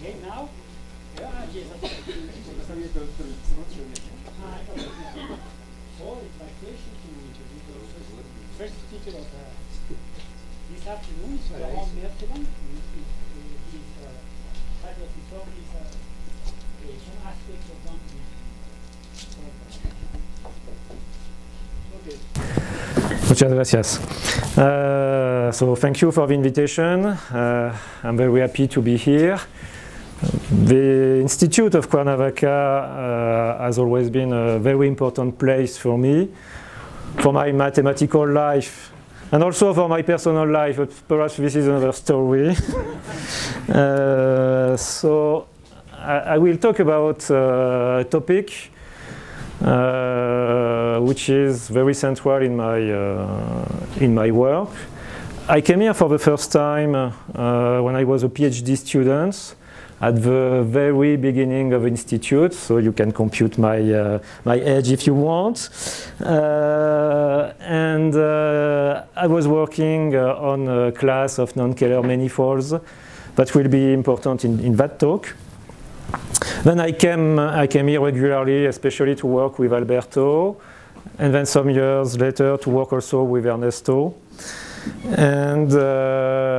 Okay, now? Yeah, yes. I got it. So it's my pleasure to introduce the first, first speaker of uh, this afternoon. Is Laurent Meersseman. He is uh, title of his talk is uh, some aspects of non Okay. Muchas gracias. Uh, so thank you for the invitation. Uh, I'm very happy to be here. The Institute of Cuernavaca uh, has always been a very important place for me, for my mathematical life, and also for my personal life, but perhaps this is another story. Uh, so I, I, will talk about uh, a topic uh, which is very central in my uh, in my work. I came here for the first time uh, when I was a PhD student at the very beginning of institute, so you can compute my uh, my age if you want. Uh, and uh, I was working on a class of non-Kähler manifolds that will be important in, in that talk. Then I came, I came here regularly, especially to work with Alberto, and then some years later to work also with Ernesto. And uh,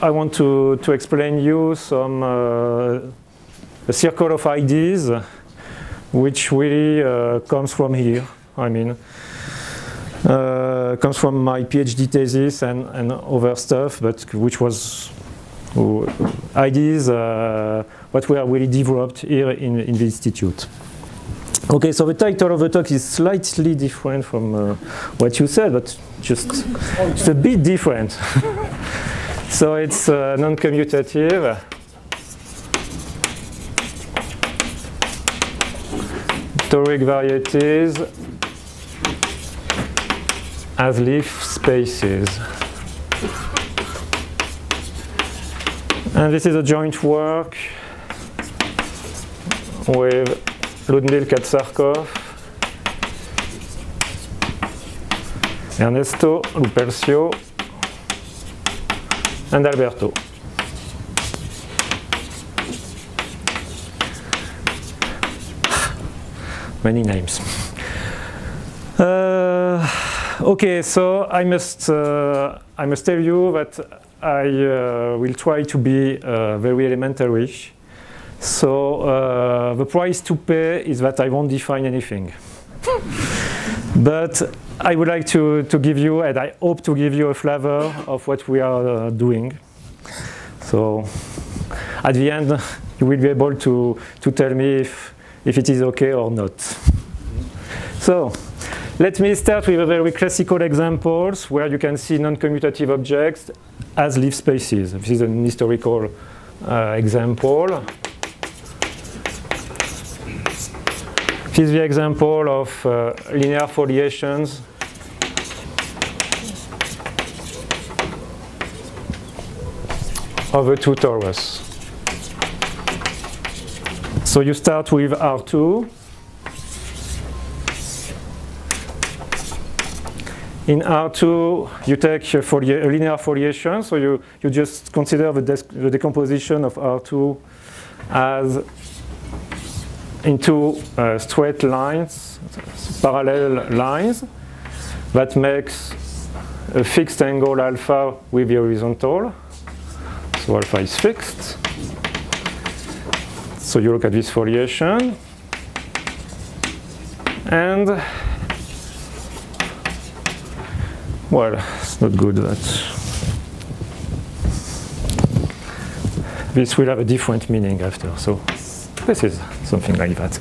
I want to, to explain you some uh, a circle of ideas which really uh, comes from here. I mean, uh, comes from my PhD thesis and, and other stuff, but which was ideas uh, what were really developed here in, in the institute. Okay, so the title of the talk is slightly different from uh, what you said, but just it's a bit different. so it's uh, non-commutative. Toric varieties as leaf spaces. And this is a joint work with Ludmil Katsarkov, Ernesto Lupercio, and Alberto. Many names. Uh, okay, so I must uh, I must tell you that I uh, will try to be uh, very elementary. So uh, the price to pay is that I won't define anything. but I would like to, to give you, and I hope to give you a flavor of what we are uh, doing. So at the end, you will be able to, to tell me if, if it is okay or not. So let me start with a very classical examples where you can see non-commutative objects as leaf spaces. This is an historical uh, example. Is the example of uh, linear foliations of a two torus. So you start with R2. In R2, you take a, a linear foliation, so you, you just consider the, the decomposition of R2 as into uh, straight lines, parallel lines, that makes a fixed angle alpha with the horizontal. So alpha is fixed. So you look at this foliation. And, well, it's not good that this will have a different meaning after. So this is something like that.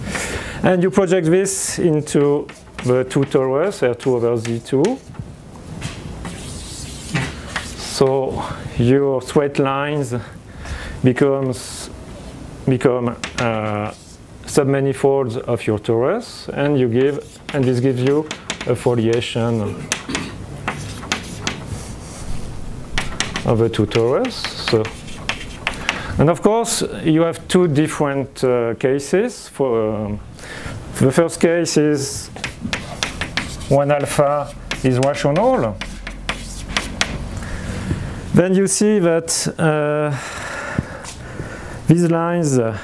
And you project this into the two torus, R2 over Z2. So your straight lines becomes become uh, submanifolds of your torus, and you give, and this gives you a foliation of the two torus. So and of course, you have two different uh, cases. For um, the first case is when alpha is rational. Then you see that uh, these lines uh,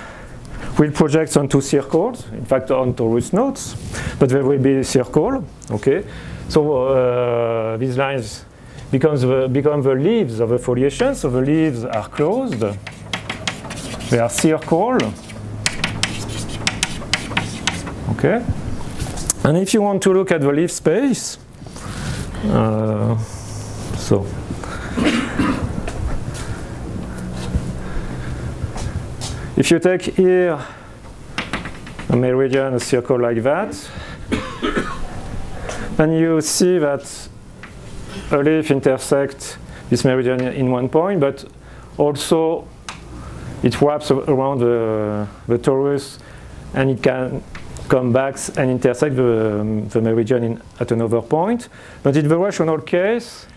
will project onto circles, in fact onto torus knots, but there will be a circle, okay? So uh, these lines becomes the, become the leaves of the foliation, so the leaves are closed, they are circle, okay? And if you want to look at the leaf space, uh, so if you take here a meridian, a circle like that, and you see that a leaf intersects this meridian in one point, but also it wraps around the, the torus and it can come back and intersect the, the meridian in, at another point. But in the rational case,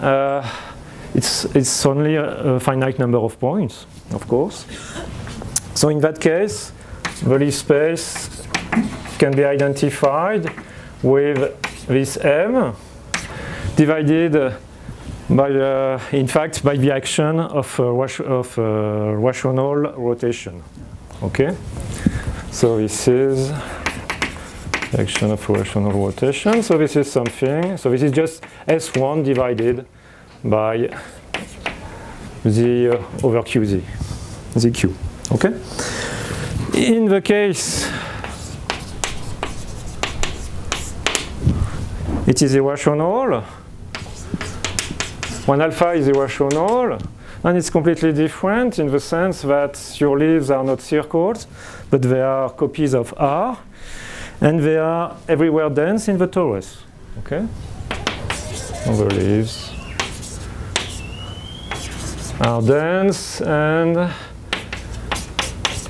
uh, it's, it's only a, a, finite number of points, of course. So in that case, the leaf space can be identified with this M divided by, uh, in fact, by the action of, uh, of uh, rational rotation. Okay? So this is action of rational rotation. So this is something. So this is just S1 divided by the uh, over QZ, the Q. Okay? In the case it is irrational, when alpha is irrational, and it's completely different in the sense that your leaves are not circles, but they are copies of R, and they are everywhere dense in the torus. Okay? The leaves are dense and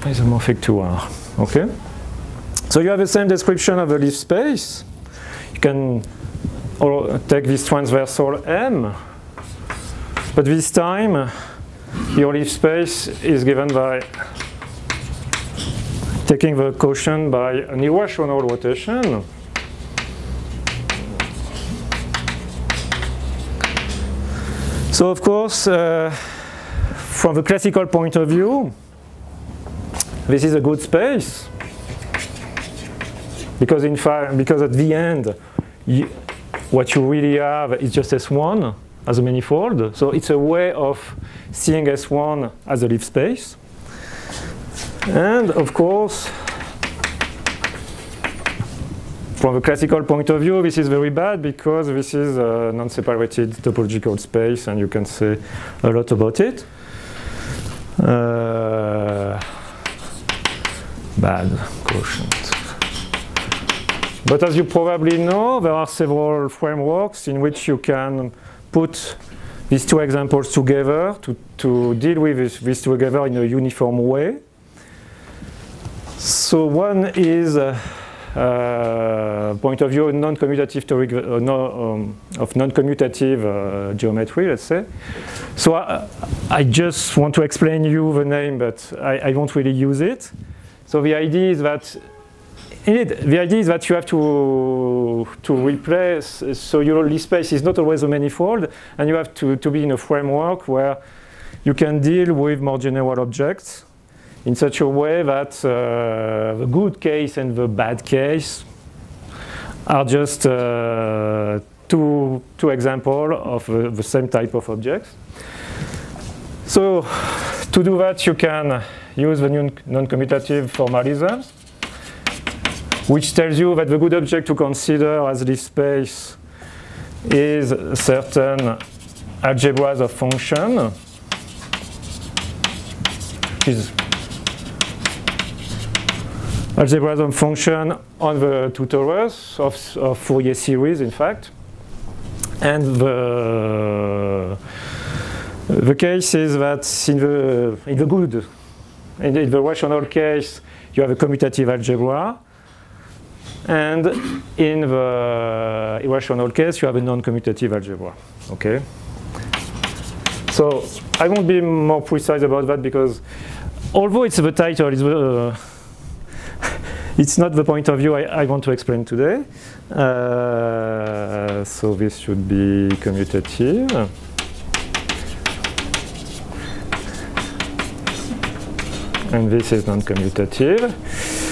isomorphic to R. Okay? So you have the same description of the leaf space. You can take this transversal M, but this time your leaf space is given by taking the quotient by an irrational rotation. So of course, uh, from the classical point of view, this is a good space because in fact, because at the end, you, what you really have is just S1 as a manifold. So it's a way of seeing S1 as a leaf space. And of course, from a classical point of view, this is very bad because this is a non-separated topological space and you can say a lot about it. Uh, bad quotient. But as you probably know, there are several frameworks in which you can put these two examples together to, to deal with this, together in a uniform way. So one is uh, uh, point of view non-commutative uh, no, um, of non-commutative uh, geometry, let's say. So I, I, just want to explain you the name, but I, I won't really use it. So the idea is that Indeed, the idea is that you have to, to replace, so your leaf space is not always a manifold, and you have to, to be in a framework where you can deal with more general objects in such a way that uh, the good case and the bad case are just uh, two, two examples of uh, the same type of objects. So to do that, you can use the non-commutative formalisms which tells you that the good object to consider as this space is certain algebras of function. Is algebras of function on the two torus of, of Fourier series in fact. And the the case is that in the in the good in the, in the rational case you have a commutative algebra and in the irrational case, you have a non-commutative algebra. Okay. So I won't be more precise about that because although it's the title, it's, uh, it's not the point of view I, I want to explain today. Uh, so this should be commutative. and this is non-commutative.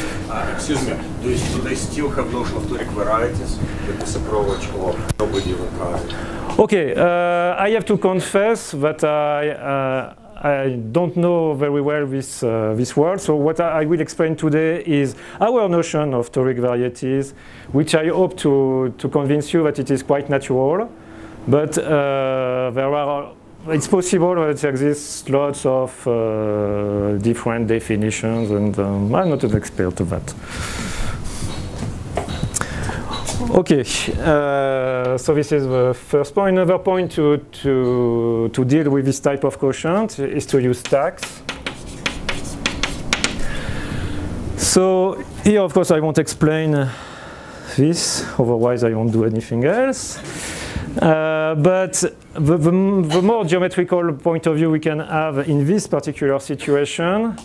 Excuse me, do, do they still have notion of toric varieties with this approach or nobody tried? Okay, uh, I have to confess that I, uh, I don't know very well this, uh, this word. So what I, I will explain today is our notion of toric varieties, which I hope to, to convince you that it is quite natural. But uh, there are, it's possible that there exists lots of uh, different definitions, and um, I'm not an expert of that. Okay, uh, so this is the first point. Another point to, to, to deal with this type of quotient is to use stacks. So here, of course, I won't explain this, otherwise I won't do anything else. Uh, but the, the, the, more geometrical point of view we can have in this particular situation,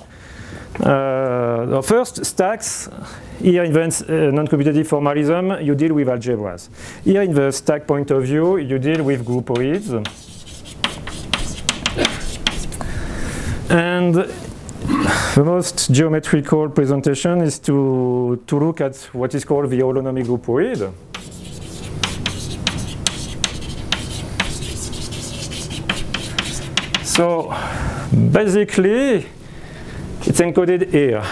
uh, first, stacks. Here in the uh, non-commutative formalism, you deal with algebras. Here in the stack point of view, you deal with groupoids. And the most geometrical presentation is to, to look at what is called the holonomic groupoid. So basically, it's encoded here.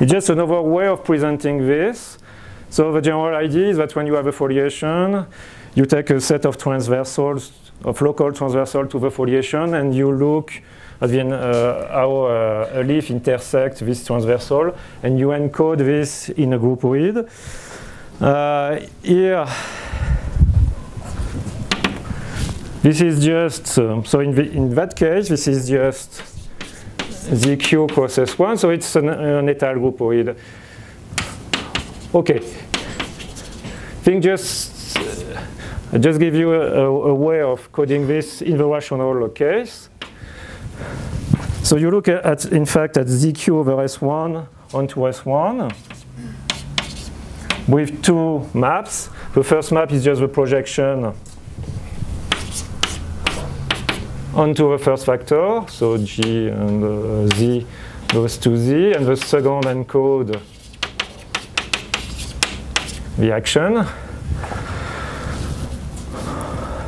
It's just another way of presenting this. So the general idea is that when you have a foliation, you take a set of transversals, of local transversal to the foliation, and you look at the, uh, how uh, a leaf intersects this transversal, and you encode this in a groupoid. Uh, here, this is just, um, so in, the, in that case, this is just ZQ process 1, so it's an, an groupoid. Okay. Think just, uh, just give you a, a, way of coding this in the rational case. So you look at, in fact, at ZQ over S1 onto S1 with two maps. The first map is just the projection onto the first factor, so G and uh, Z goes to Z, and the second encode the action.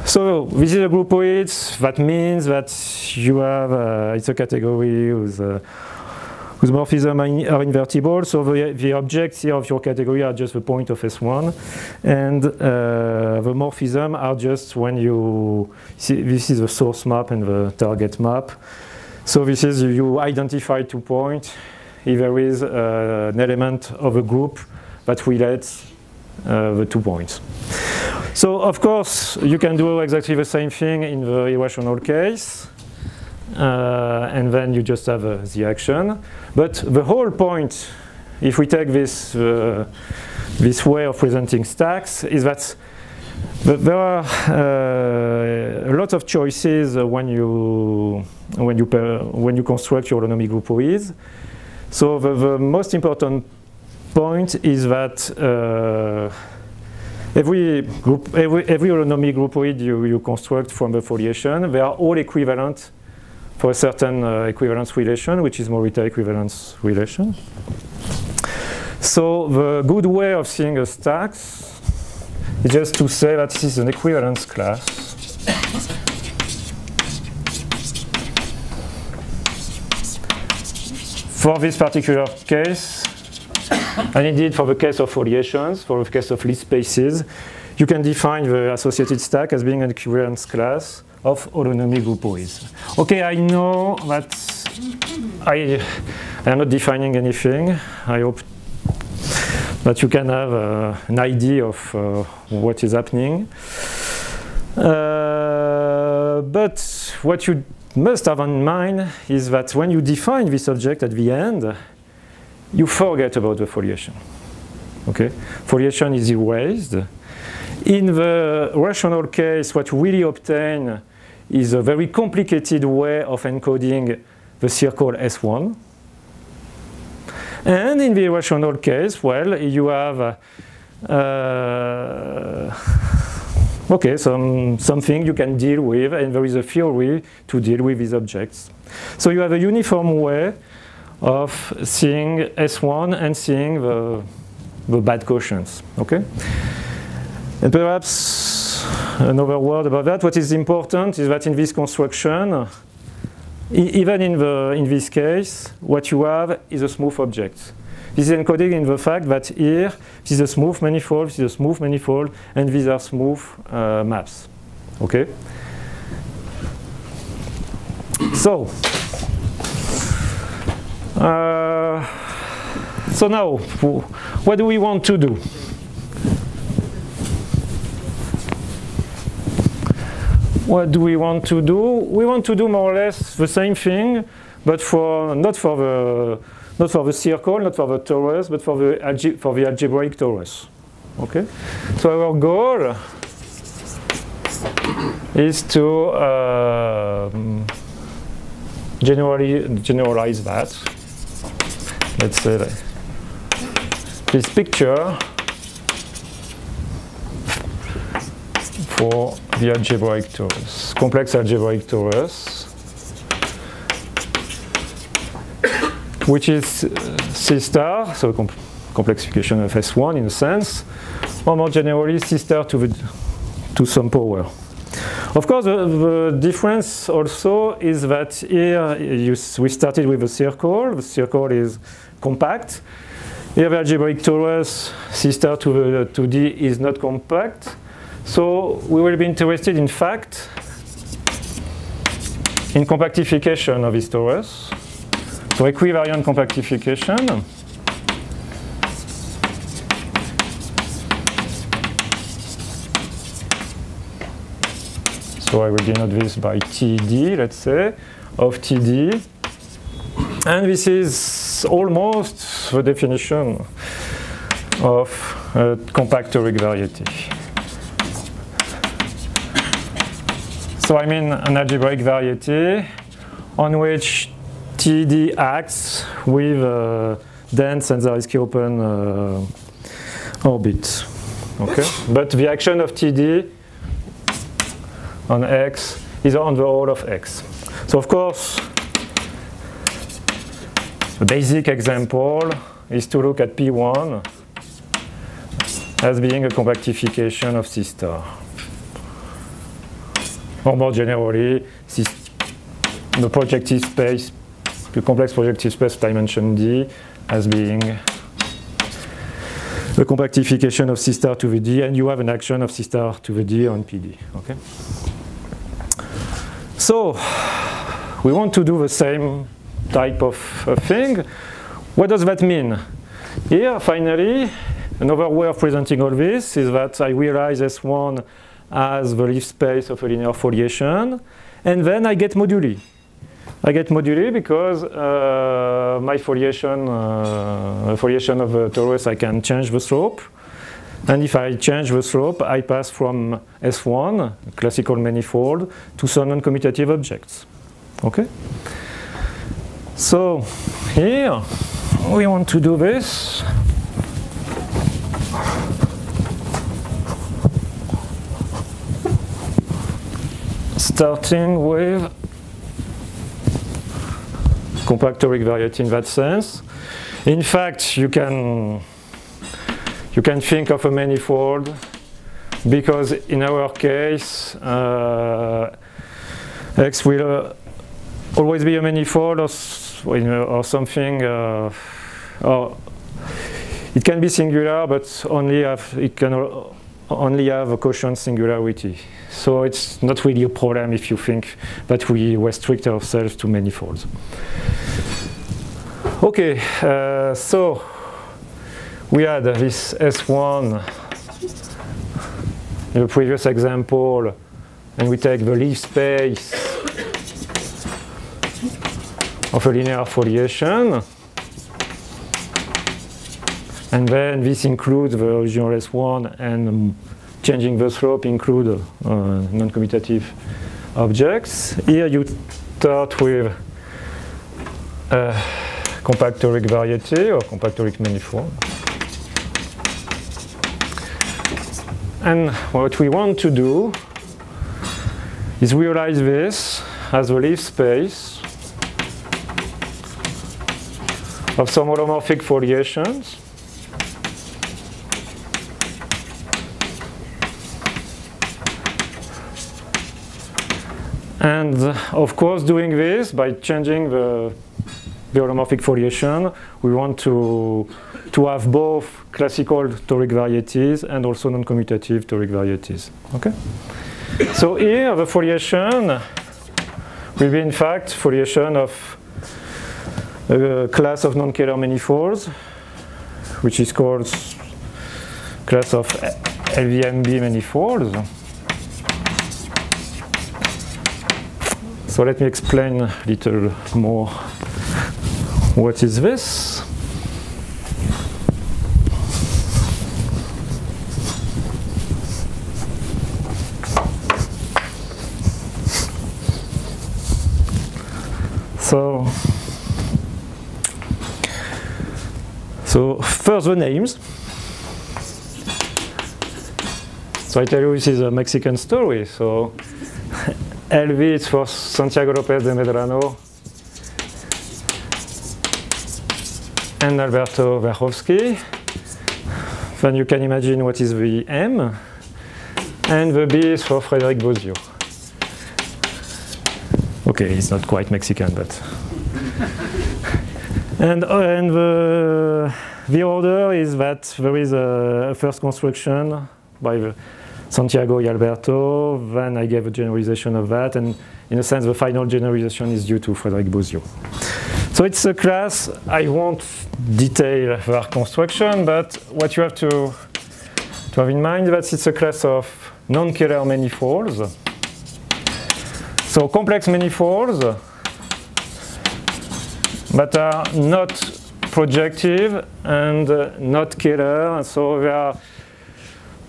So this is a groupoid. That means that you have uh, it's a category with. uh, whose morphism are invertible. So the, the objects here of your category are just the point of S1. And uh, the morphism are just when you see this is the source map and the target map. So this is you identify two points. If there is uh, an element of a group that relates uh, the two points. So of course you can do exactly the same thing in the irrational case. Uh, and then you just have uh, the action. But the whole point, if we take this, uh, this way of presenting stacks, is that there are uh, a lot of choices when you when you when you construct your holonomic groupoids. So the, the, most important point is that uh, every group every every holonomic groupoid you, you construct from the foliation, they are all equivalent for a certain uh, equivalence relation, which is Morita equivalence relation. So the good way of seeing a stack is just to say that this is an equivalence class. For this particular case, and indeed for the case of foliations, for the case of Lie spaces, you can define the associated stack as being an equivalence class of holonomic groupoids. Okay, I know that I, I am not defining anything. I hope that you can have uh, an idea of uh, what is happening. Uh, but what you must have in mind is that when you define this object at the end, you forget about the foliation. Okay, foliation is erased. In the rational case, what you really obtain is a very complicated way of encoding the circle S1. And in the irrational case, well, you have uh, okay, some, something you can deal with, and there is a theory to deal with these objects. So you have a uniform way of seeing S1 and seeing the, the bad quotients, okay? And perhaps another word about that, what is important is that in this construction, even in, the, in this case, what you have is a smooth object. This is encoded in the fact that here, this is a smooth manifold, this is a smooth manifold, and these are smooth uh, maps. Okay? So, uh, so now, what do we want to do? What do we want to do? We want to do more or less the same thing, but for not for the not for the circle, not for the torus, but for the for the algebraic torus. Okay. So our goal is to uh, generally generalize that. Let's say this picture for the algebraic torus, complex algebraic torus, which is uh, C star, so comp complexification of S1 in a sense, or more generally C star to, the, to some power. Of course, the, the, difference also is that here you, we started with a circle. The circle is compact. Here the algebraic torus C star to, the, to D is not compact. So we will be interested, in fact, in compactification of this torus. So equivariant compactification. So I will denote this by TD, let's say, of TD. And this is almost the definition of a compact toric variety. So I mean an algebraic variety on which TD acts with a dense and Zariski open uh, orbit. Okay, but the action of TD on X is on the whole of X. So of course, the basic example is to look at P1 as being a compactification of C star or more generally, the projective space, the complex projective space dimension D as being the compactification of C star to the D, and you have an action of C star to the D on PD. Okay. So we want to do the same type of uh, thing. What does that mean? Here, finally, another way of presenting all this is that I realize S1 as the Leaf space of a linear foliation. And then I get moduli. I get moduli because uh, my foliation, uh, foliation of the torus, I can change the slope. And if I change the slope, I pass from S1, classical manifold, to some non-commutative objects. Okay? So here, we want to do this. Starting with compact toric variety in that sense. In fact, you can you can think of a manifold because in our case, uh, X will always be a manifold or, or something, uh, or it can be singular, but only have, it can only have a quotient singularity. So it's not really a problem if you think that we restrict ourselves to manifolds. Okay, uh, so we had this S1 in the previous example, and we take the leaf space of a linear foliation. And then this includes the original S1 and changing the slope include uh, non-commutative objects. Here you start with a compact toric variety or compact toric manifold. and what we want to do is realize this as a leaf space of some holomorphic foliations. And of course, doing this by changing the, holomorphic foliation, we want to, to have both classical toric varieties and also non-commutative toric varieties. Okay? so here, the foliation will be in fact foliation of a class of non-Kähler manifolds, which is called class of LVMB manifolds. So let me explain a little more what is this. So, so first the names. So I tell you this is a Mexican story. So LV is for Santiago Lopez de Medrano and Alberto Verjovsky. Then you can imagine what is the M. And the B is for Frédéric Bosio. Okay, it's not quite Mexican, but. and uh, and the, the order is that there is a first construction by the Santiago y Alberto, then I gave a generalization of that, and in a sense, the final generalization is due to Frédéric Bosio. So it's a class, I won't detail their construction, but what you have to, to have in mind that it's a class of non-Kähler manifolds so complex manifolds but are not projective and uh, not Kähler, and so they are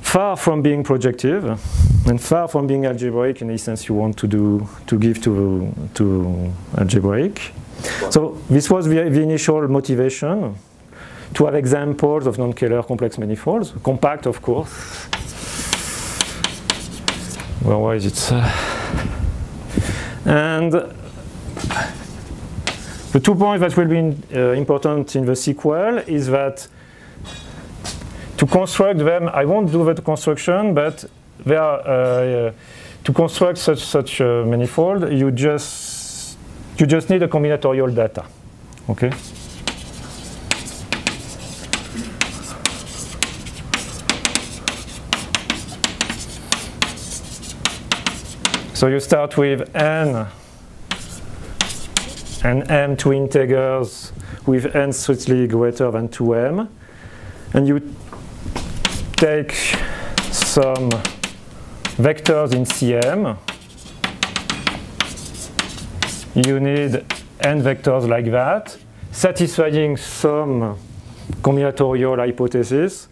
far from being projective and far from being algebraic in the sense you want to do to give to to algebraic. So this was the, the initial motivation to have examples of non-Kähler complex manifolds, compact of course. Well, why is it? Uh, and the two points that will be in, uh, important in the sequel is that to construct them, I won't do the construction, but uh, to construct such such a manifold, you just you just need a combinatorial data. Okay. So you start with n and m two integers with n strictly greater than 2m. And you take some vectors in CM. You need n vectors like that, satisfying some combinatorial hypothesis,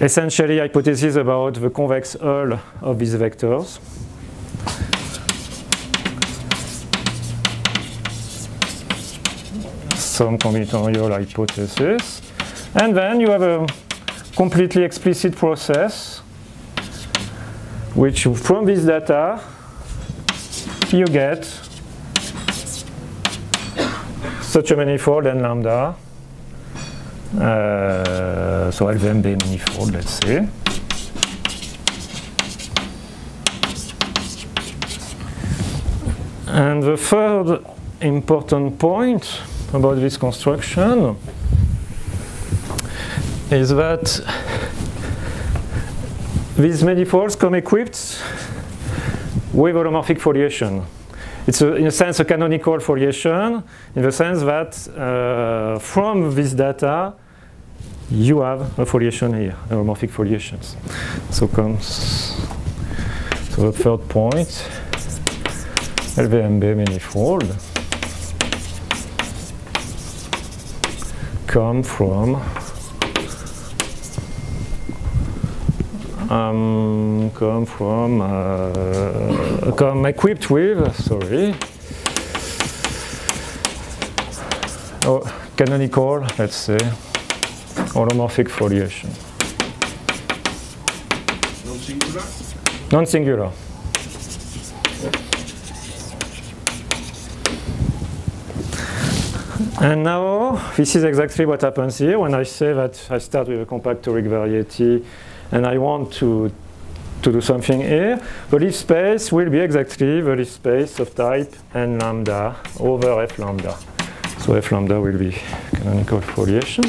essentially hypothesis about the convex hull of these vectors. some combinatorial hypothesis. And then you have a completely explicit process which from this data you get such a manifold and lambda. Uh, so LVMB manifold, let's say. And the third important point about this construction is that these manifolds come equipped with holomorphic foliation. It's a, in a sense a canonical foliation in the sense that uh, from this data you have a foliation here, holomorphic foliations. So comes so the third point, LVMB manifold. come from um, come from uh, come equipped with sorry oh, canonical let's say holomorphic foliation Non-singular? non-singular. And now, this is exactly what happens here when I say that I start with a compact toric variety and I want to, to do something here. The leaf space will be exactly the leaf space of type n lambda over f lambda. So f lambda will be canonical foliation.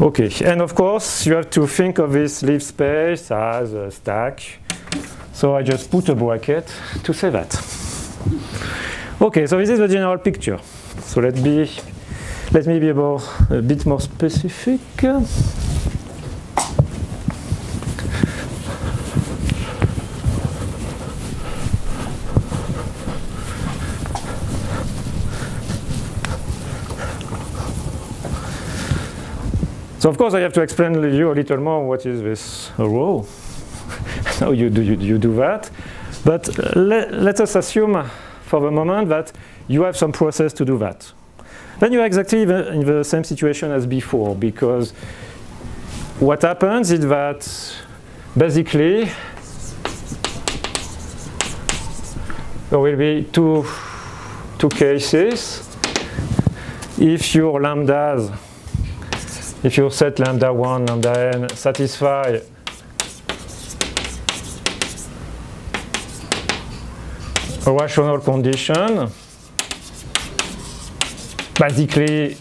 Okay, and of course you have to think of this leaf space as a stack. So I just put a bracket to say that. Okay, so this is the general picture. So let be let me be able, a bit more specific. So of course I have to explain to you a little more what is this row. How you do you, you do that. But uh, let, let us assume for the moment that you have some process to do that. Then you are exactly in the same situation as before because what happens is that basically there will be two, two cases. If your lambdas if you set lambda 1, lambda n satisfy. A rational condition, basically,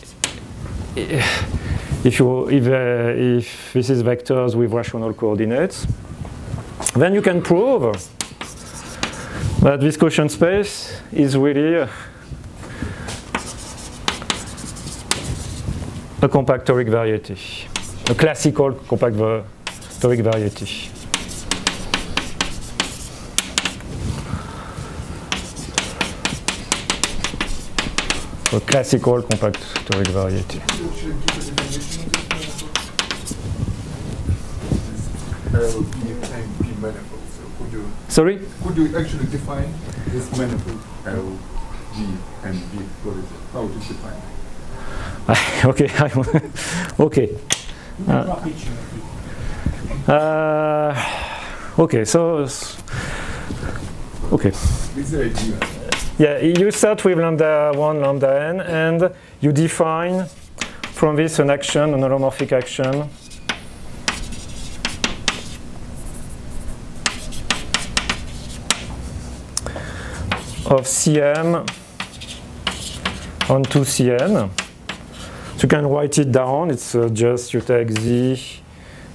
if, you, if, uh, if this is vectors with rational coordinates, then you can prove that this quotient space is really a compact toric variety, a classical compact toric variety. A classical compact toric variety. Sorry? Could you actually define this manifold L, G, and B? What is it? How it? okay, okay. Uh, uh, okay, so okay. Yeah, you start with lambda 1, lambda n, and you define from this an action, an holomorphic action. of Cm on 2Cn. So you can write it down. It's uh, just you take z.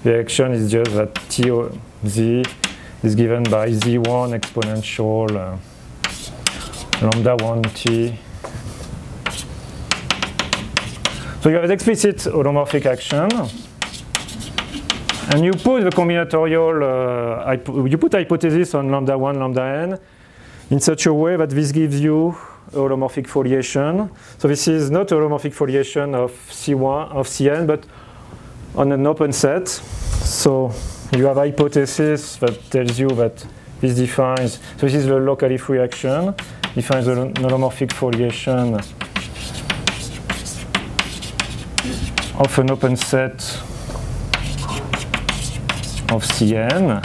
The action is just that t o, z is given by z1 exponential uh, lambda 1 t. So you have an explicit holomorphic action. And you put the combinatorial, uh, you put hypothesis on lambda 1, lambda n in such a way that this gives you holomorphic foliation. So this is not a holomorphic foliation of C1 of Cn, but on an open set. So you have a hypothesis that tells you that this defines. So this is the locally free action defines the holomorphic foliation of an open set of Cn.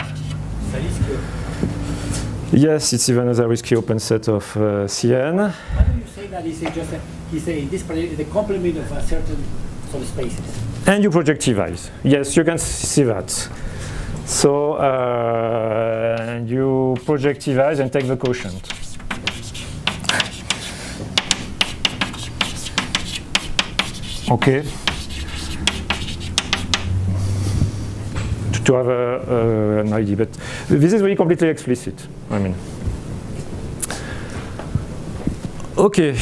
Yes, it's even Zariski open set of uh, Cn. How do you say that? Is it just a, is a, this is the complement of a certain sort of spaces? And you projectivize. Yes, you can see that. So uh, you projectivize and take the quotient. Okay. To have a, an idea, but this is really completely explicit. I mean. Okay.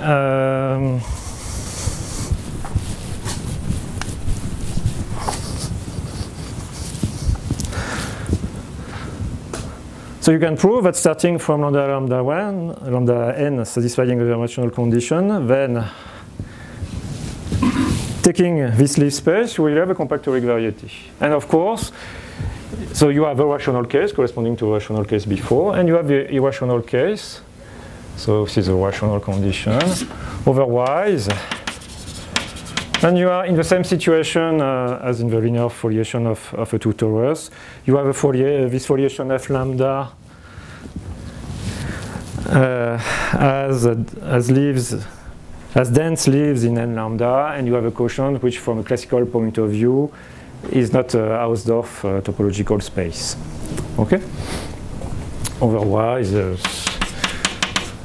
Um, So you can prove that starting from lambda lambda 1, lambda n satisfying the rational condition, then taking this leaf space, will have a compact toric variety. And of course, so you have a rational case corresponding to a rational case before, and you have the irrational case. So this is a rational condition. Otherwise, Then you are in the same situation uh, as in the linear foliation of, of a two torus. You have a folia this foliation f lambda uh, as, as leaves as dense lives in n lambda, and you have a quotient which, from a classical point of view, is not a Hausdorff uh, topological space. Okay? Otherwise,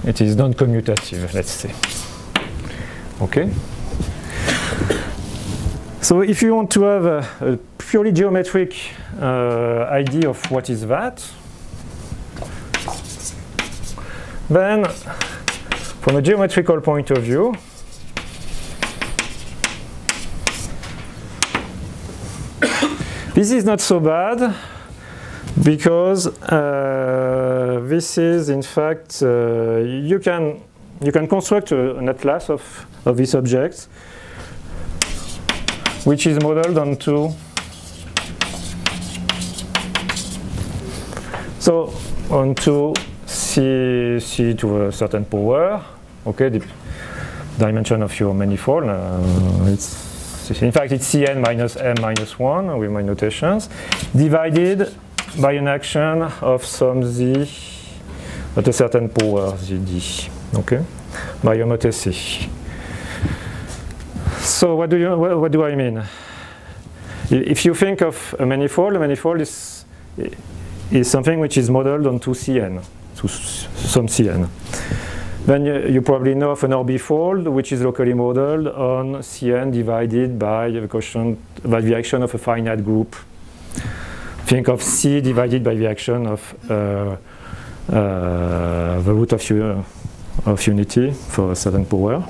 it is non-commutative, let's say. Okay? So if you want to have a, a purely geometric uh, idea of what is that, then from a geometrical point of view, this is not so bad because uh, this is in fact uh, you can you can construct a, an atlas of, of this object which is modeled onto so onto c to a certain power okay the dimension of your manifold uh, it's in fact it's cn minus m minus 1 with my notations divided by an action of some z at a certain power zd okay by omega c so what do you what, what do i mean? If you think of a manifold a manifold is is something which is modeled on 2 cn to some cn then you, you, probably know of an orbifold which is locally modeled on Cn divided by the quotient by the action of a finite group. Think of C divided by the action of uh, uh, the root of, of unity for a certain power.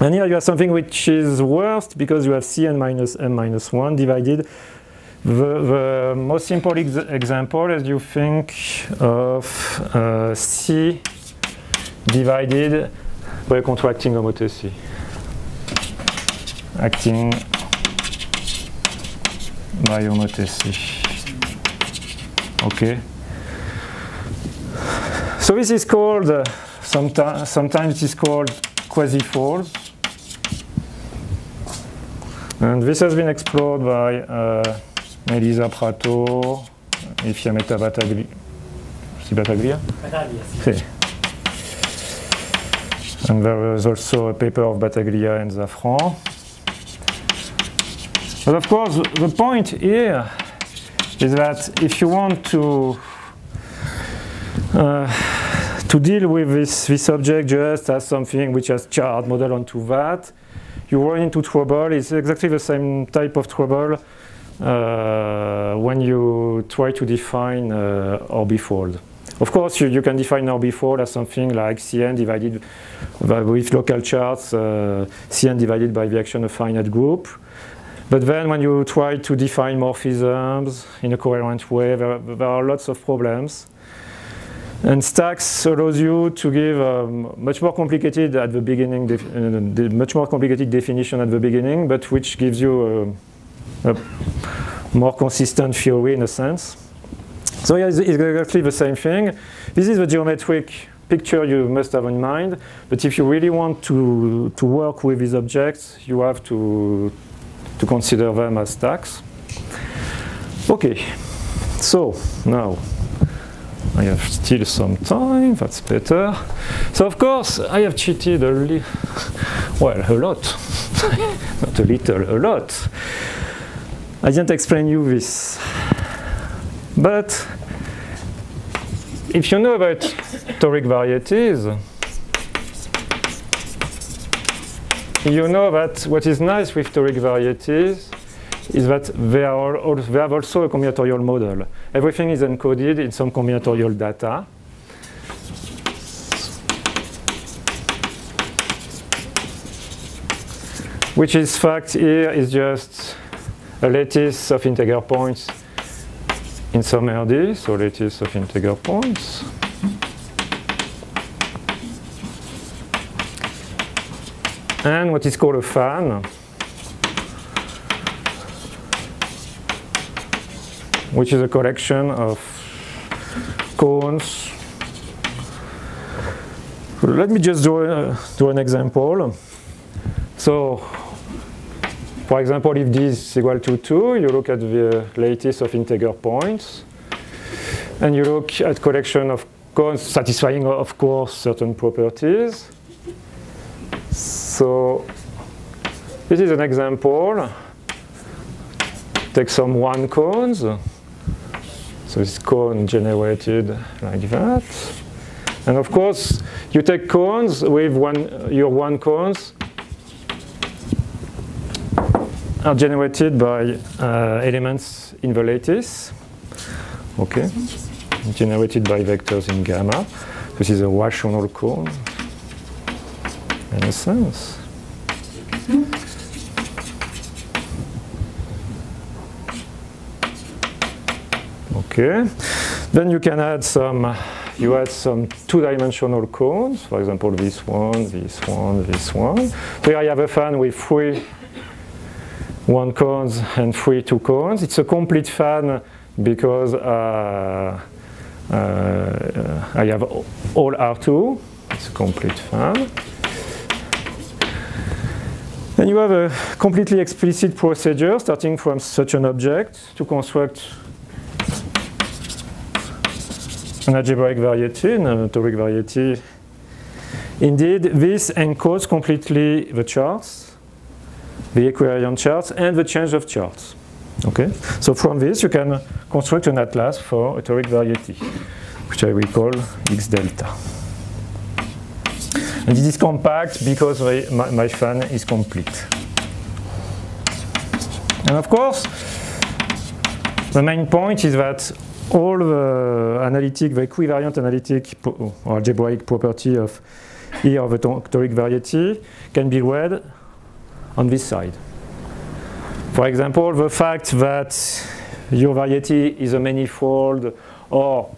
And here you have something which is worst because you have Cn minus m minus 1 divided. The, the most simple ex example is you think of uh, C divided by contracting homotopy. Acting by homotopy. Okay. So this is called, uh, sometimes, sometimes it is called quasi-fold. And this has been explored by uh, Elisa Prato e Fiammetta Battaglia. Si Battaglia? Battaglia, sì. And there was also a paper of Battaglia and Zaffran. But of course, the point here is that if you want to uh, to deal with this, this object just as something which has charred model onto that, you run into trouble. It's exactly the same type of trouble when you try to define uh, orbifold. Of course, you, you can define orbifold as something like Cn divided with local charts, uh, Cn divided by the action of finite group. But then when you try to define morphisms in a coherent way, there, there are lots of problems. And stacks allows you to give um, much more complicated at the beginning, uh, much more complicated definition at the beginning, but which gives you a, a more consistent theory in a sense. So yeah, it's exactly the same thing. This is the geometric picture you must have in mind, but if you really want to, to work with these objects, you have to, to consider them as stacks. Okay, so now I have still some time, that's better. So of course, I have cheated a little, well, a lot, not a little, a lot. I didn't explain you this. But if you know about toric varieties, you know that what is nice with toric varieties is that they, are they have also a combinatorial model. Everything is encoded in some combinatorial data. Which is fact here is just a lattice of integer points in some RD, so lattice of integer points. And what is called a fan, which is a collection of cones. Let me just draw, uh, draw an example. So For example, if this is equal to 2, you look at the lattice of integer points, and you look at collection of cones satisfying, of course, certain properties. So this is an example. Take some one cones. So this cone generated like that. And of course, you take cones with one, your one cones are generated by uh, elements in the lattice. Okay, generated by vectors in gamma. This is a rational cone in a sense. Okay, then you can add some you add some two-dimensional cones, for example, this one, this one, this one. Here I have a fan with three one cones and three two cones. It's a complete fan because uh, uh, I have all R2. It's a complete fan. And you have a completely explicit procedure starting from such an object to construct an algebraic variety, an toric variety. Indeed, this encodes completely the charts, the equivariant charts, and the change of charts. Okay, so from this you can construct an atlas for a toric variety, which I will call X delta. And it is compact because my, my, fan is complete. And of course, the main point is that all the analytic, the equivariant analytic or algebraic property of E of a toric variety can be read on this side. For example, the fact that your variety is a manifold or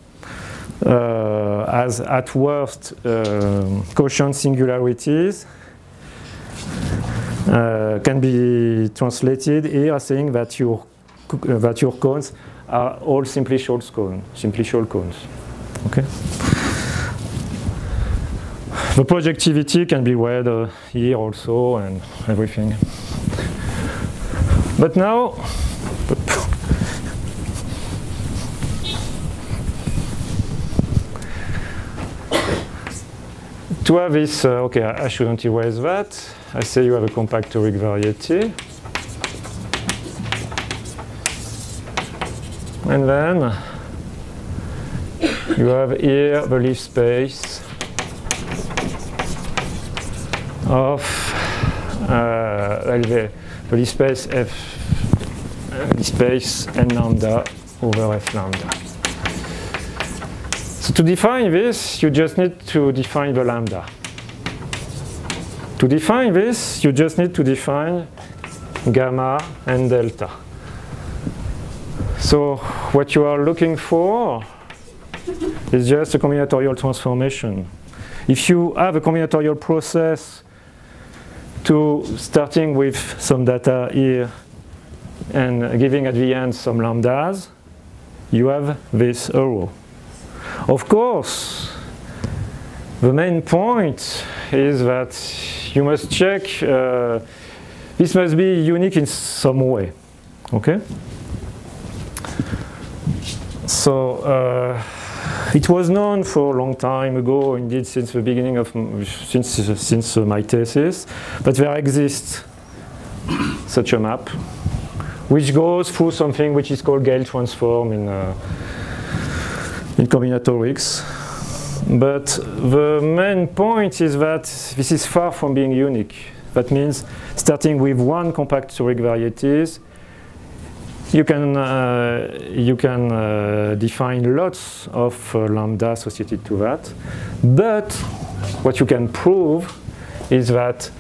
uh, at worst uh, quotient singularities uh, can be translated here as saying that your that your cones are all simplicial cones, simplicial cones. Okay. The projectivity can be read uh, here also and everything. But now, to have this, uh, okay, I shouldn't erase that. I say you have a compact toric variety. And then you have here the leaf space of uh, the, leaf space f uh, space n lambda over f lambda. So to define this, you just need to define the lambda. To define this, you just need to define gamma and delta. So what you are looking for is just a combinatorial transformation. If you have a combinatorial process to starting with some data here and giving at the end some lambdas, you have this arrow. Of course, the main point is that you must check uh, this must be unique in some way. Okay? So uh, it was known for a long time ago, indeed since the beginning of since since uh, my thesis, but there exists such a map, which goes through something which is called Gale transform in uh, in combinatorics. But the main point is that this is far from being unique. That means starting with one compact toric varieties, you can uh, you can uh, define lots of uh, lambda associated to that, but what you can prove is that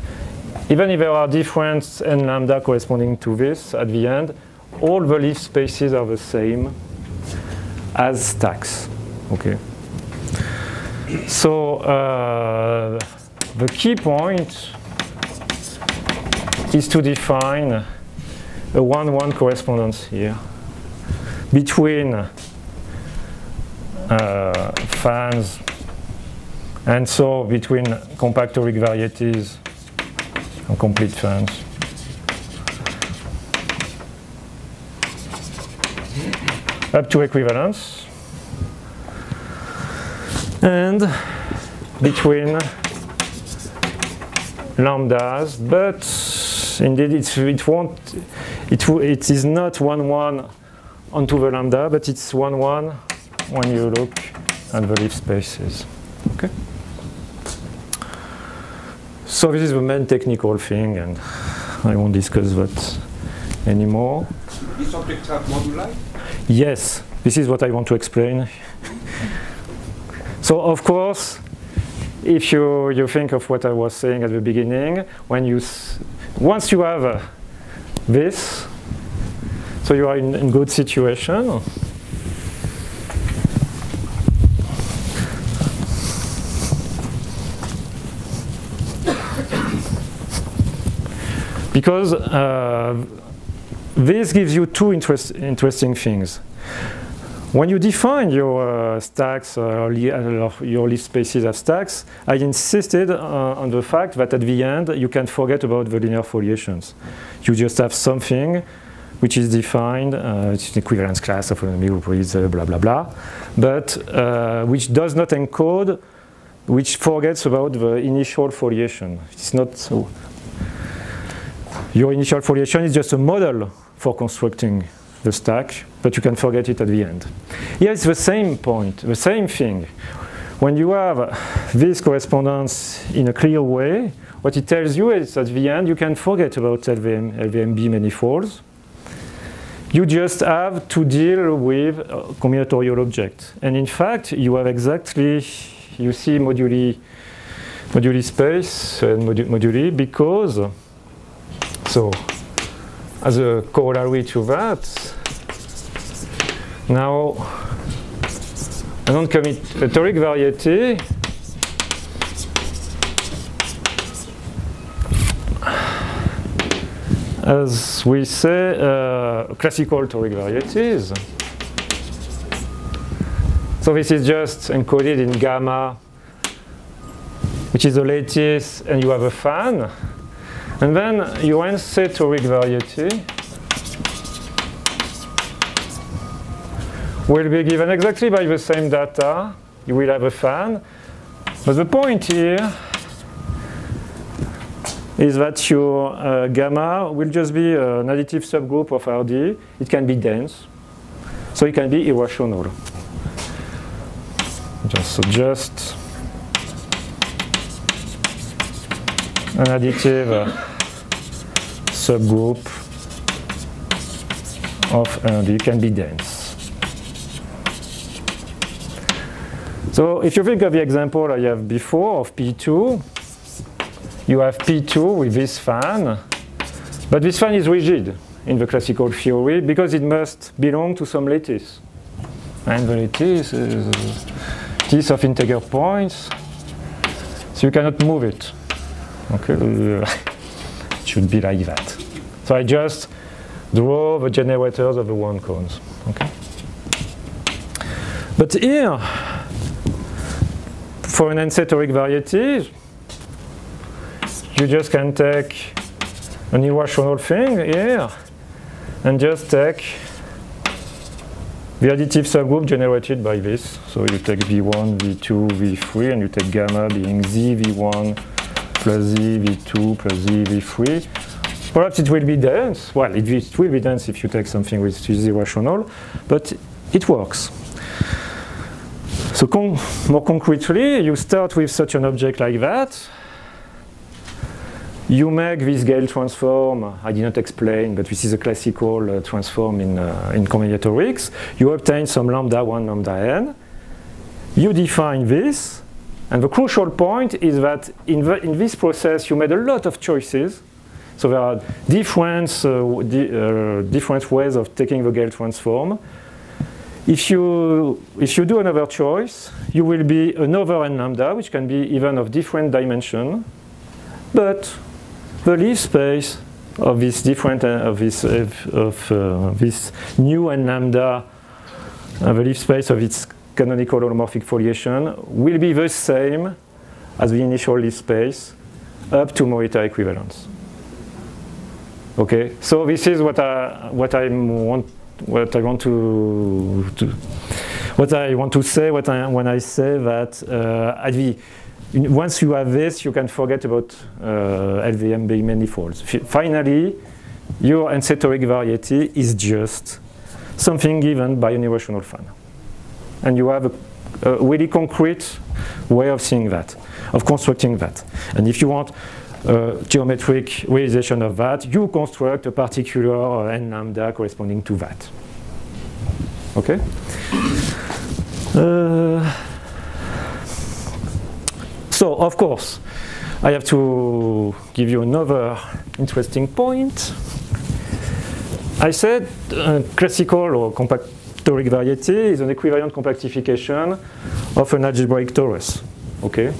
even if there are different n lambda corresponding to this at the end, all the leaf spaces are the same as stacks. Okay. So uh, the key point is to define a one-one correspondence here between uh, fans and so between compact toric varieties and complete fans. Up to equivalence and between lambdas, but indeed it won't it, it is not 1 1 onto the lambda, but it's 1 1 when you look at the leaf spaces. Okay? So this is the main technical thing, and I won't discuss that anymore. These objects have moduli? Yes, this is what I want to explain. so of course, if you, you think of what I was saying at the beginning, when you once you have uh, this, so you are in, in good situation. because uh, this gives you two interest, interesting things. When you define your uh, stacks, uh, your leaf spaces as stacks, I insisted uh, on the fact that at the end you can forget about the linear foliations. You just have something which is defined, uh, it's an equivalence class of a group blah blah blah, but uh, which does not encode, which forgets about the initial foliation. It's not so. Your initial foliation is just a model for constructing the stack, but you can forget it at the end. Here it's the same point, the same thing. When you have this correspondence in a clear way, what it tells you is at the end you can forget about LVM, LVMB manifolds. You just have to deal with uh, combinatorial objects. And in fact, you have exactly, you see moduli, moduli space and moduli because, so as a corollary to that, now, I don't commit a toric variety as we say, uh, classical toric varieties. So this is just encoded in gamma, which is the lattice, and you have a fan. And then you NC toric variety will be given exactly by the same data. You will have a fan. But the point here is that your uh, gamma will just be an additive subgroup of RD. It can be dense, so it can be irrational. Just just an additive uh, subgroup of RD can be dense. So if you think of the example I have before of P2, you have P2 with this fan, but this fan is rigid in the classical theory because it must belong to some lattice. And the lattice is of integer points, so you cannot move it. Okay, it should be like that. So I just draw the generators of the one cones. Okay. But here, for an NC toric variety, you just can take an irrational thing here and just take the additive subgroup generated by this. So you take V1, V2, V3, and you take gamma being Z, V1 plus Z, V2 plus Z, V3. Perhaps it will be dense. Well, it, it will be dense if you take something which is irrational, but it works. So con more concretely, you start with such an object like that. You make this Gale transform. I did not explain, but this is a classical uh, transform in, uh, in combinatorics. You obtain some lambda 1, lambda n. You define this. And the crucial point is that in, the, in this process, you made a lot of choices. So there are different, uh, di uh, different ways of taking the Gale transform. If you, if you do another choice, you will be another n lambda, which can be even of different dimension. But the leaf space of this different uh, of this of, of uh, this new n lambda, uh, the leaf space of its canonical holomorphic foliation will be the same as the initial leaf space up to Morita equivalence. Okay, so this is what I what I want what I want to, to what I want to say what I, when I say that uh, once you have this, you can forget about uh, LVMB manifolds. Finally, your NC toric variety is just something given by an irrational fan. And you have a, a really concrete way of seeing that, of constructing that. And if you want a geometric realization of that, you construct a particular n lambda corresponding to that. Okay? Uh, so, of course, I have to give you another interesting point. I said uh, classical or compact toric variety is an equivariant compactification of an algebraic torus. Okay,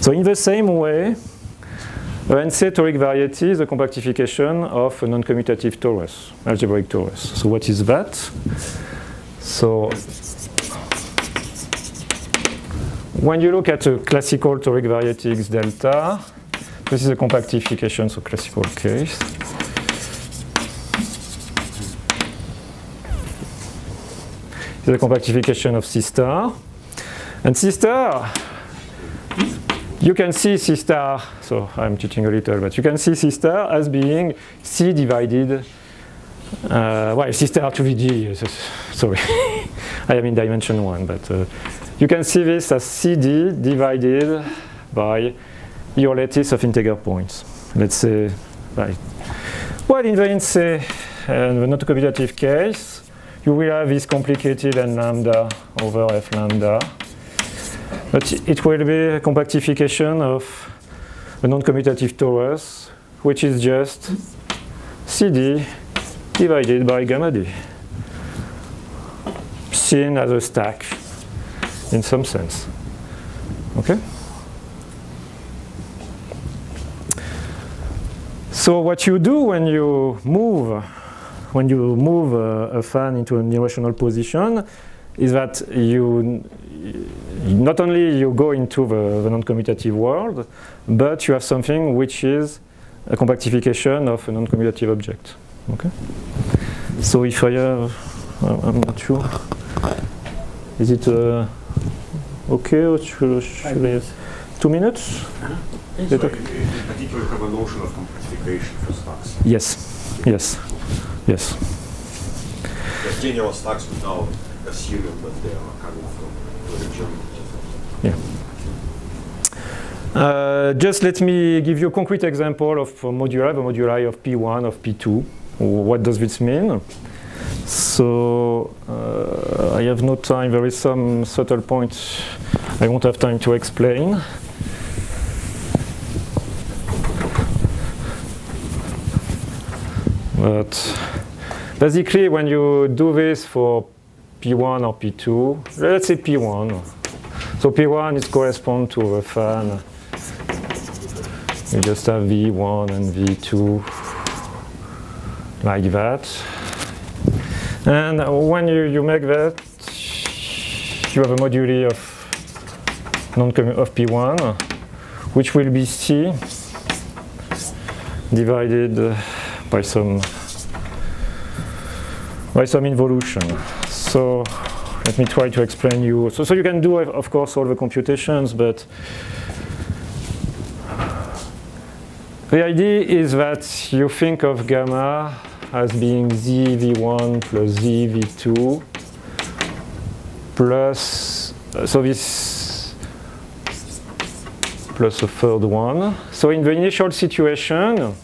so in the same way, an toric variety is a compactification of a non-commutative torus, algebraic torus. So what is that? So when you look at a classical toric variety X delta, this is a compactification, so classical case. It's a compactification of C star. And C star, you can see C star, so I'm teaching a little, but you can see C star as being C divided, uh, well, C star 2VD, sorry, I am in dimension 1, but uh, you can see this as CD divided by your lattice of integer points. Let's say, right. Well, in the NC, uh, the non-commutative case, you will have this complicated n lambda over f lambda. But it will be a compactification of a non-commutative torus, which is just CD divided by gamma d, seen as a stack in some sense. Okay? So what you do when you move, when you move a, a fan into an irrational position, is that you not only you go into the, the non-commutative world, but you have something which is a compactification of a non-commutative object. Okay. So if I have, I'm not sure. Is it? Uh, Okay, or should, should I two minutes? Uh-huh. So okay? in particular, have a notion of compactification for stacks. Yes, yes, yes. The general stacks without assuming that they are coming from the. Yeah. Uh, just let me give you a concrete example of moduli, the moduli of P1, of P2. What does this mean? So uh, I have no time. There is some subtle points I won't have time to explain. But basically, when you do this for P1 or P2, let's say P1. So P1 is correspond to a fan. You just have V1 and V2 like that. And when you, you make that, you have a moduli of non of P1, which will be C divided by some by some involution. So let me try to explain you. So, so you can do, of course, all the computations, but the idea is that you think of gamma as being ZV1 plus ZV2 plus, uh, so this plus a third one. So in the initial situation,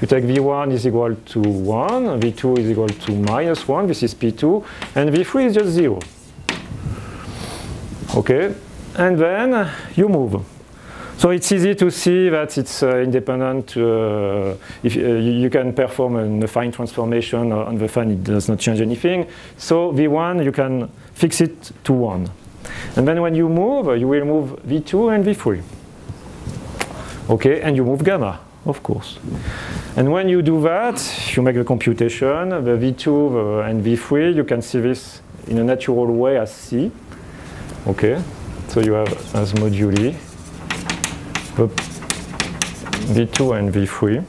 you take V1 is equal to 1, V2 is equal to minus 1, this is P2, and V3 is just 0. Okay, and then you move. So it's easy to see that it's uh, independent. Uh, if uh, you can perform an affine transformation on the fan, it does not change anything. So V1, you can fix it to 1. And then when you move, you will move V2 and V3. Okay, and you move gamma, of course. And when you do that, you make the computation, the V2 and V3, you can see this in a natural way as C. Okay, so you have as moduli V2 and V3.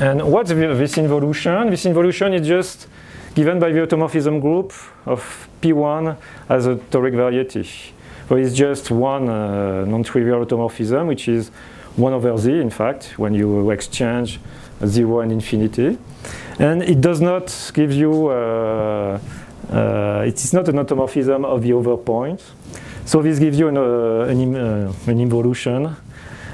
And what's this involution? This involution is just given by the automorphism group of P1 as a toric variety. So it's just one uh, non-trivial automorphism, which is 1 over z, in fact, when you exchange 0 and infinity. And it does not give you, uh, uh, it is not an automorphism of the other points. So this gives you an, uh, an, uh, an, involution.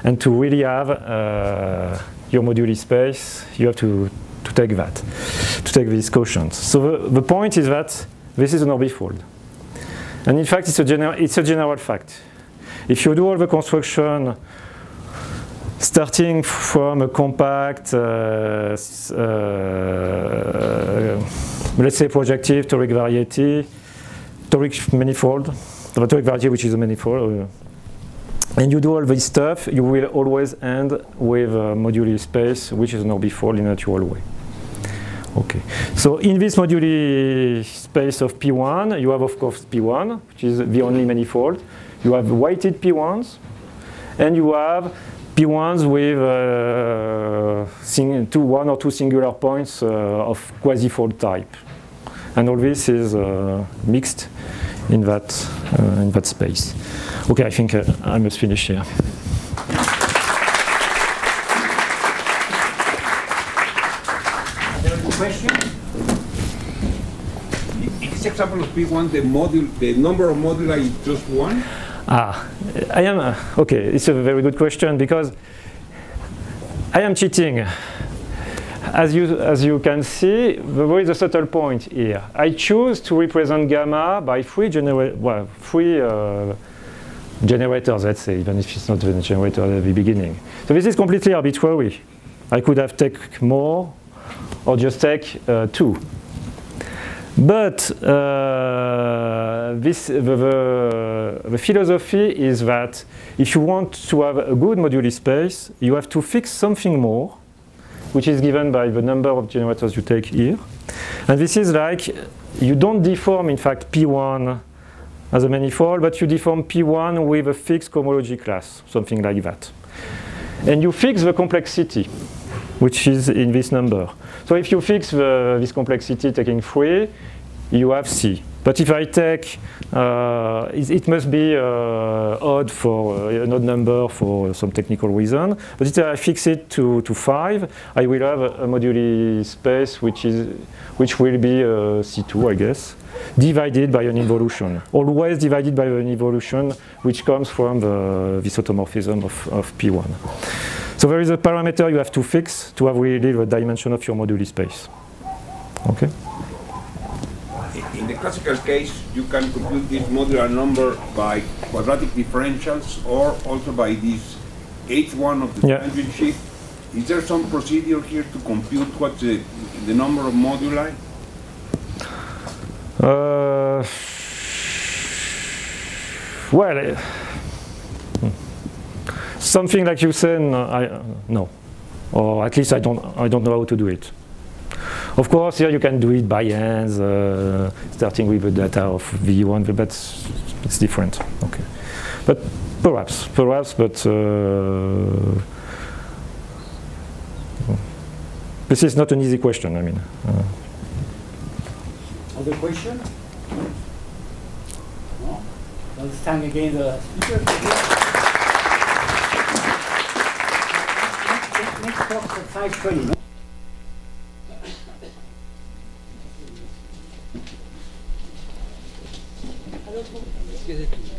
And to really have uh, your moduli space, you have to, to take that, to take these quotients. So the, the point is that this is an orbifold. And in fact, it's a, it's a general fact. If you do all the construction starting from a compact, uh, uh, let's say projective toric variety, toric manifold, the toric variety which is a manifold, uh, and you do all this stuff, you will always end with a moduli space which is an orbifold in a natural way. Okay, so in this moduli space of P1, you have of course P1, which is the only manifold. You have weighted P1s, and you have P1s with uh, two, one or two singular points uh, of quasi-fold type. And all this is uh, mixed in that, uh, in that space. Okay, I think uh, I must finish here. question? In this example of P1, the module, the number of moduli is just one? Ah, I am, uh, okay, it's a very good question because I am cheating. As you, as you can see, there is a subtle point here. I choose to represent gamma by three, genera well, three uh, generators, let's say, even if it's not the generator at the beginning. So this is completely arbitrary. I could have taken more or just take uh, two. But uh, this, the, the, the, philosophy is that if you want to have a good moduli space, you have to fix something more, which is given by the number of generators you take here. And this is like, you don't deform, in fact, P1 as a manifold, but you deform P1 with a fixed cohomology class, something like that. And you fix the complexity, which is in this number. So if you fix the, this complexity taking 3, you have C. But if I take, uh, it, must be uh, odd for uh, an odd number for some technical reason. But if I fix it to, to 5, I will have a, a moduli space which, is, which will be uh, C2, I guess, divided by an involution. Always divided by an involution which comes from the, this automorphism of, of P1. So there is a parameter you have to fix to have really the dimension of your moduli space. Okay? In the classical case, you can compute this modular number by quadratic differentials or also by this H1 of the yeah. tangent sheaf. Is there some procedure here to compute what the, the number of moduli? Uh, well, uh, something like you said, no, I, no, or at least I don't, I don't know how to do it. Of course, here you can do it by hands, uh, starting with the data of V1, but it's different. Okay, but perhaps, perhaps, but uh, this is not an easy question. I mean. Uh. Other question? No. Let's thank again the speaker. box at 520. No? Excuse.